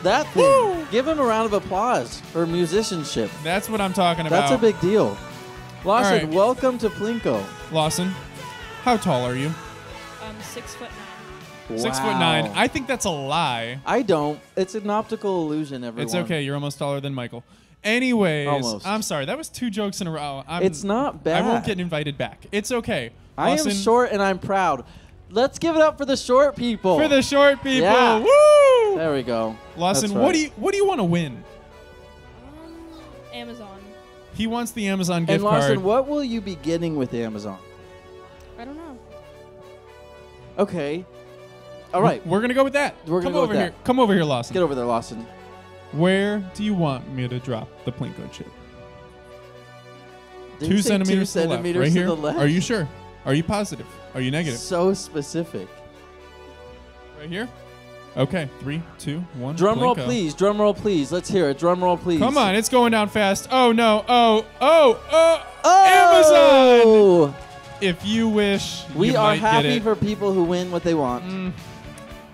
that thing. Give him a round of applause for musicianship. That's what I'm talking about. That's a big deal. Lawson, right. welcome to Plinko. Lawson, how tall are you? I'm six foot nine. Six foot nine. I think that's a lie. I don't. It's an optical illusion, everyone. It's okay. You're almost taller than Michael. Anyways, Almost. I'm sorry. That was two jokes in a row. I'm, It's not bad. I won't get invited back. It's okay. I am Lawson, short and I'm proud. Let's give it up for the short people. for the short people. Yeah. Woo! there we go. Lawson, That's what do you what do you want to win? Um, Amazon. He wants the Amazon gift And Lawson, card. what will you be getting with Amazon? I don't know. Okay. All right. We're gonna go with that. We're Come gonna go with over here. that. Come over here, Lawson. Get over there, Lawson. Where do you want me to drop the Plinko chip? Did two you say centimeters, two to, the left. Right to here. the left? Are you sure? Are you positive? Are you negative? So specific. Right here. Okay, three, two, one. Drum roll, Plinko. please. Drum roll, please. Let's hear it. Drum roll, please. Come on, it's going down fast. Oh no! Oh oh oh! Amazon. Oh! If you wish, We you are might get happy it. for people who win what they want. Mm.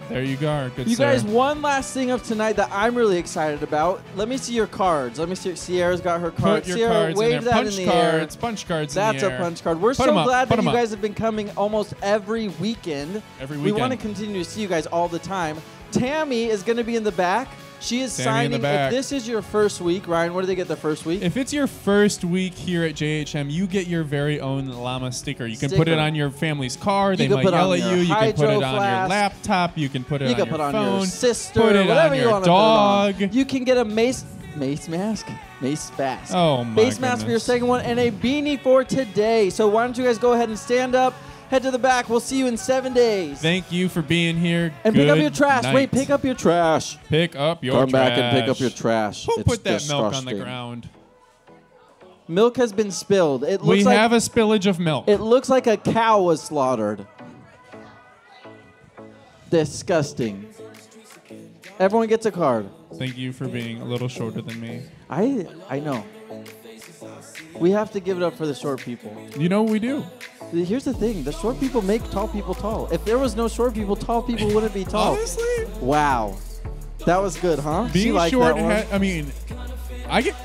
There you go. Good You sir. guys, one last thing of tonight that I'm really excited about. Let me see your cards. Let me see. Sierra's got her your Sierra, cards wave in that Punch in the cards. air. Punch cards. That's a punch card. We're Put so glad put that you up. guys have been coming almost every weekend. Every weekend. We want to continue to see you guys all the time. Tammy is going to be in the back. She is Tammy in signing. If this is your first week, Ryan, what do they get the first week? If it's your first week here at JHM, you get your very own llama sticker. You can put it on your family's car. They can might yell at you. You can put it on your laptop. You can put it you on can your put on phone. your sister, put it whatever on your put it on. dog. You can get a mace mace mask, mace mask. Oh my Face mask for your second one and a beanie for today. So why don't you guys go ahead and stand up, head to the back. We'll see you in seven days. Thank you for being here. and pick up your trash. night. Wait, pick up your trash. Pick up your Come trash. back and pick up your trash. Who It's put that milk on the ground? Milk has been spilled. It looks We like have a spillage of milk. it looks like a cow was slaughtered. Disgusting. Everyone gets a card. Thank you for being a little shorter than me. I I know. We have to give it up for the short people. You know what we do. Here's the thing: the short people make tall people tall. If there was no short people, tall people wouldn't be tall. Honestly, Wow, that was good, huh? She being short. that one. Ha- I mean, I get